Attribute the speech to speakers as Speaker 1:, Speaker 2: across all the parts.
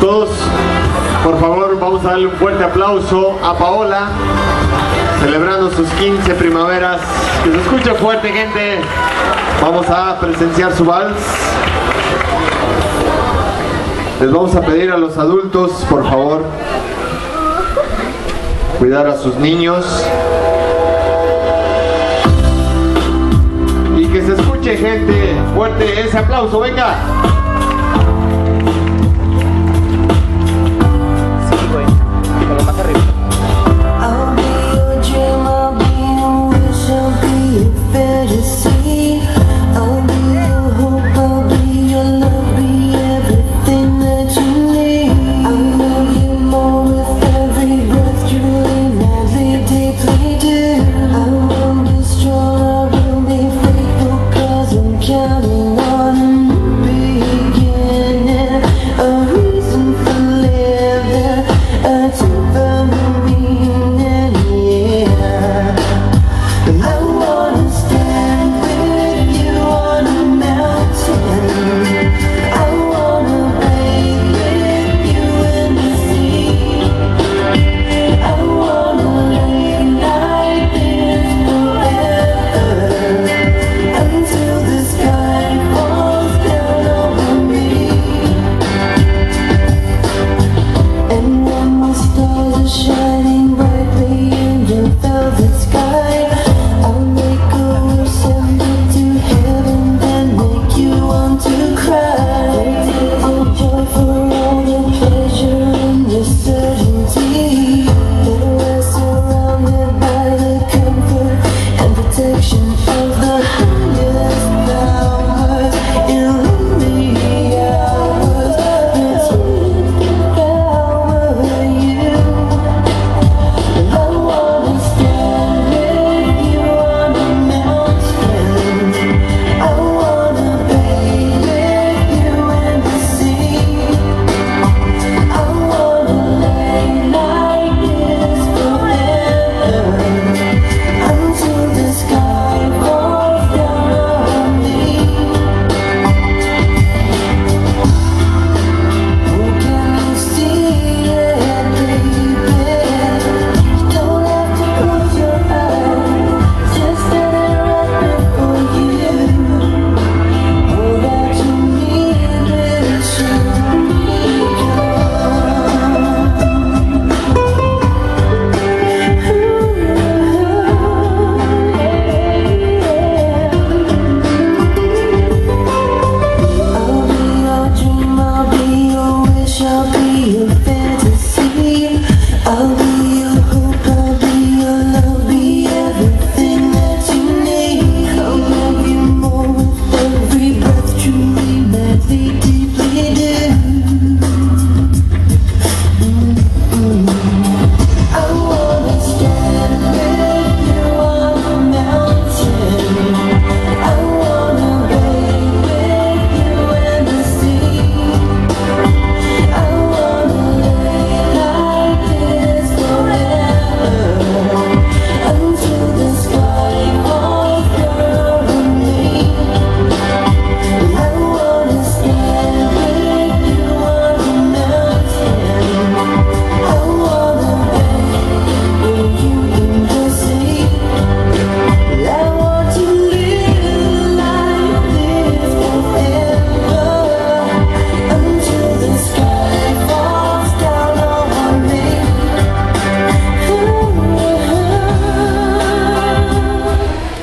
Speaker 1: Todos, por favor, vamos a darle un fuerte aplauso a Paola, celebrando sus 15 primaveras. Que se escuche fuerte, gente. Vamos a presenciar su vals. Les vamos a pedir a los adultos, por favor, cuidar a sus niños. Y que se escuche, gente, fuerte ese aplauso, venga.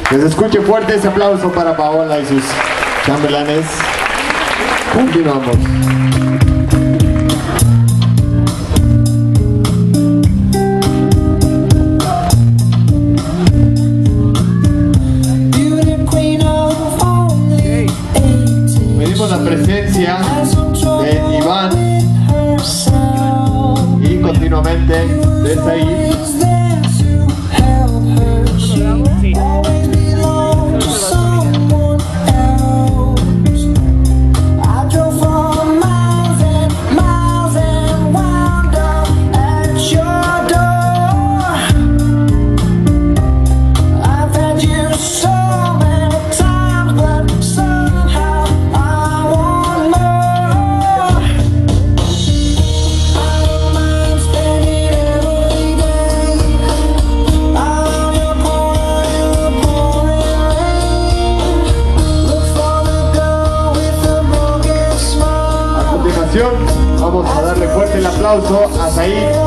Speaker 1: Que se escuche fuerte ese aplauso para Paola y sus chambelanes. Continuamos. Pedimos la presencia de Iván y continuamente de Said. aplauso a Said.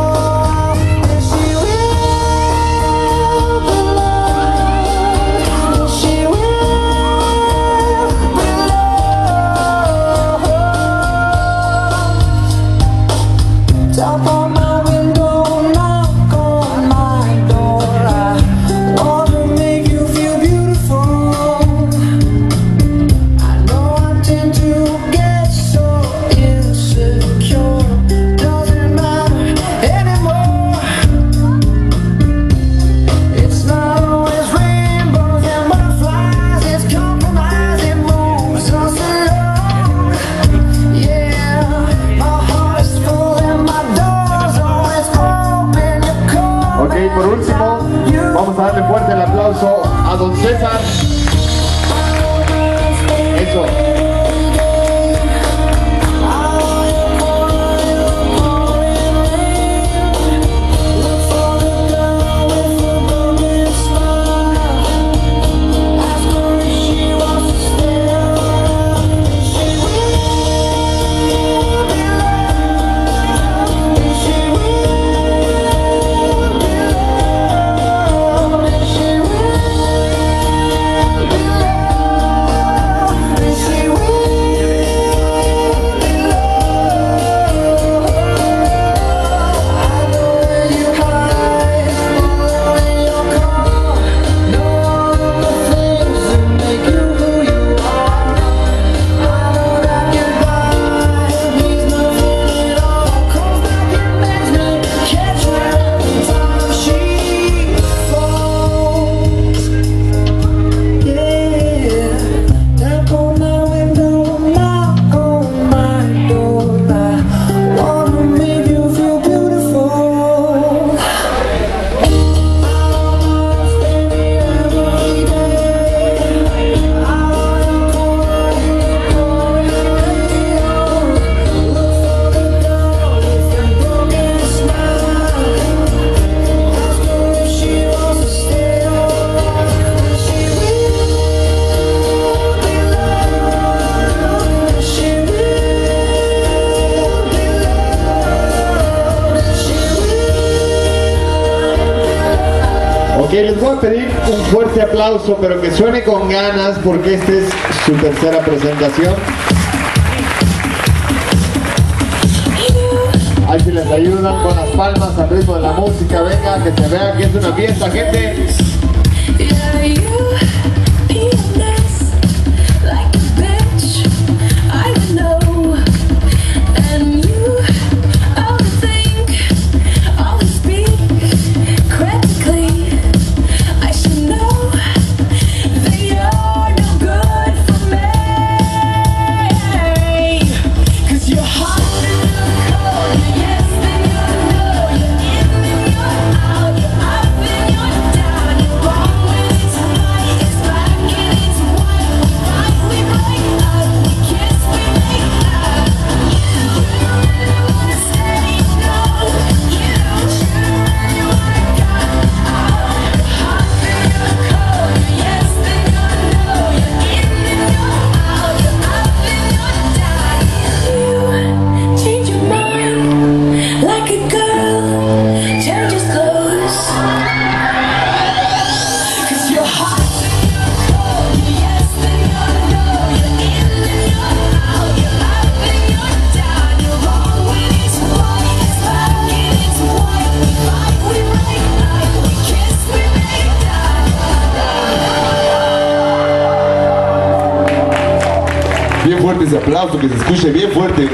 Speaker 1: a don César. Ok, les voy a pedir un fuerte aplauso, pero que suene con ganas porque esta es su tercera presentación. Ahí si les ayudan con las palmas al ritmo de la música, venga, que se vea que es una fiesta, gente.
Speaker 2: fuerte ese aplauso, que se escuche bien fuerte.